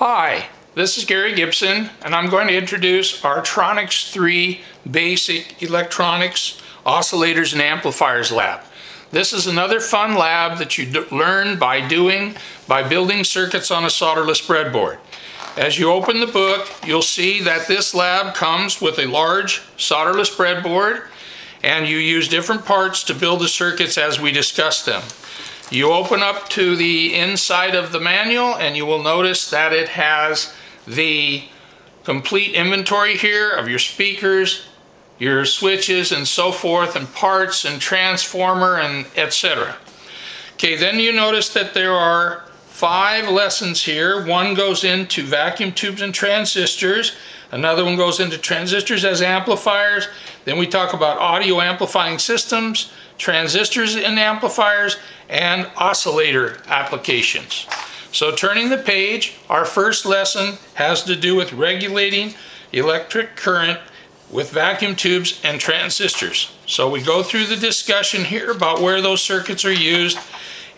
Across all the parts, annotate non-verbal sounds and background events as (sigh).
Hi, this is Gary Gibson and I'm going to introduce our Tronix 3 Basic Electronics Oscillators and Amplifiers Lab. This is another fun lab that you learn by doing by building circuits on a solderless breadboard. As you open the book, you'll see that this lab comes with a large solderless breadboard and you use different parts to build the circuits as we discuss them. You open up to the inside of the manual and you will notice that it has the complete inventory here of your speakers, your switches and so forth and parts and transformer and etc. Okay, then you notice that there are five lessons here. One goes into vacuum tubes and transistors. Another one goes into transistors as amplifiers. Then we talk about audio amplifying systems, transistors and amplifiers, and oscillator applications. So turning the page, our first lesson has to do with regulating electric current with vacuum tubes and transistors. So we go through the discussion here about where those circuits are used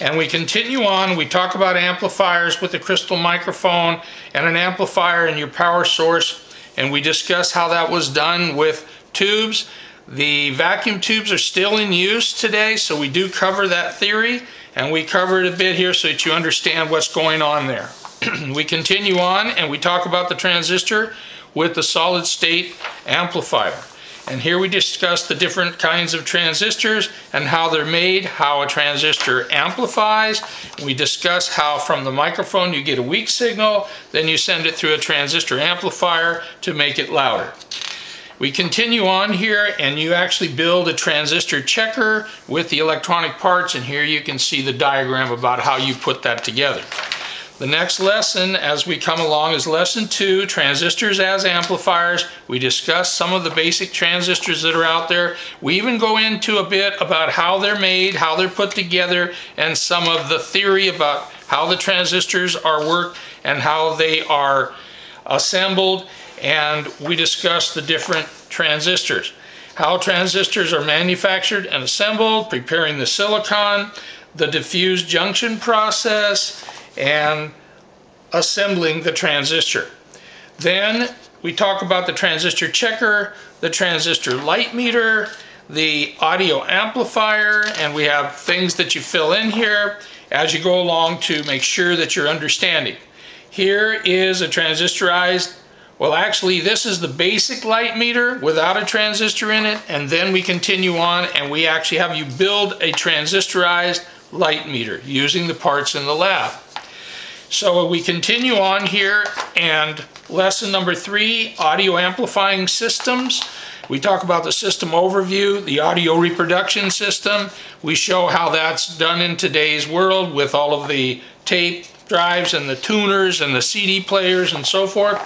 and we continue on. We talk about amplifiers with a crystal microphone and an amplifier in your power source and we discuss how that was done with tubes the vacuum tubes are still in use today, so we do cover that theory, and we cover it a bit here so that you understand what's going on there. (clears throat) we continue on and we talk about the transistor with the solid state amplifier. And here we discuss the different kinds of transistors and how they're made, how a transistor amplifies. We discuss how from the microphone you get a weak signal, then you send it through a transistor amplifier to make it louder. We continue on here and you actually build a transistor checker with the electronic parts and here you can see the diagram about how you put that together. The next lesson as we come along is lesson two, transistors as amplifiers. We discuss some of the basic transistors that are out there. We even go into a bit about how they're made, how they're put together, and some of the theory about how the transistors are worked and how they are assembled and we discussed the different transistors. How transistors are manufactured and assembled, preparing the silicon, the diffuse junction process, and assembling the transistor. Then we talk about the transistor checker, the transistor light meter, the audio amplifier, and we have things that you fill in here as you go along to make sure that you're understanding. Here is a transistorized well, actually, this is the basic light meter without a transistor in it, and then we continue on and we actually have you build a transistorized light meter using the parts in the lab. So we continue on here and lesson number three, audio amplifying systems. We talk about the system overview, the audio reproduction system. We show how that's done in today's world with all of the tape drives and the tuners and the CD players and so forth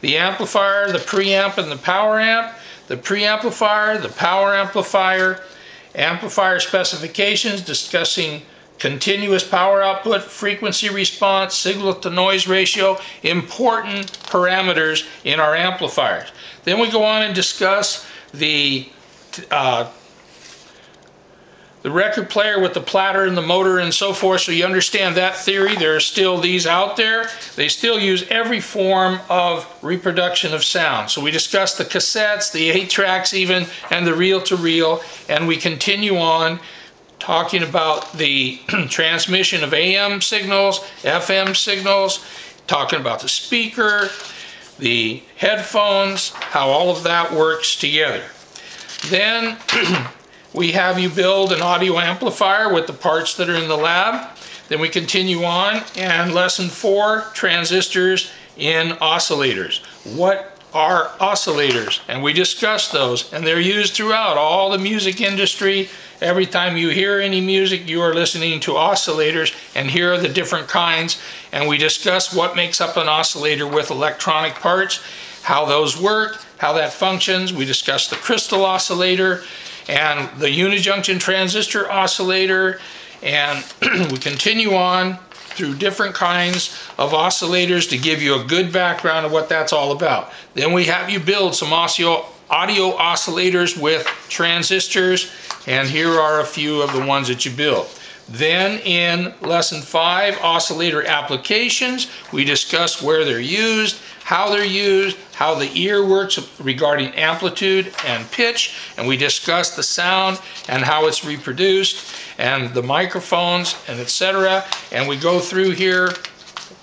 the amplifier, the preamp, and the power amp, the preamplifier, the power amplifier, amplifier specifications discussing continuous power output, frequency response, signal to noise ratio, important parameters in our amplifiers. Then we go on and discuss the uh, the record player with the platter and the motor and so forth, so you understand that theory. There are still these out there. They still use every form of reproduction of sound. So we discussed the cassettes, the 8 tracks even, and the reel-to-reel, and we continue on talking about the (clears throat) transmission of AM signals, FM signals, talking about the speaker, the headphones, how all of that works together. Then (clears throat) we have you build an audio amplifier with the parts that are in the lab. Then we continue on and lesson four, transistors in oscillators. What are oscillators? And we discuss those and they're used throughout all the music industry. Every time you hear any music, you are listening to oscillators and here are the different kinds. And we discuss what makes up an oscillator with electronic parts, how those work, how that functions. We discuss the crystal oscillator and the unijunction transistor oscillator and (clears throat) we continue on through different kinds of oscillators to give you a good background of what that's all about. Then we have you build some audio, audio oscillators with transistors and here are a few of the ones that you build. Then in lesson five, oscillator applications, we discuss where they're used, how they're used, how the ear works regarding amplitude and pitch, and we discuss the sound and how it's reproduced, and the microphones and etc. And we go through here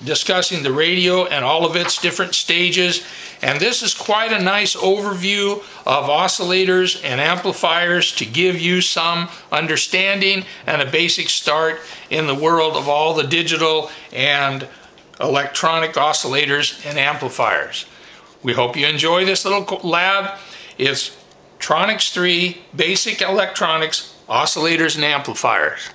discussing the radio and all of its different stages. And this is quite a nice overview of oscillators and amplifiers to give you some understanding and a basic start in the world of all the digital and electronic oscillators and amplifiers. We hope you enjoy this little lab. It's Tronix 3 Basic Electronics Oscillators and Amplifiers.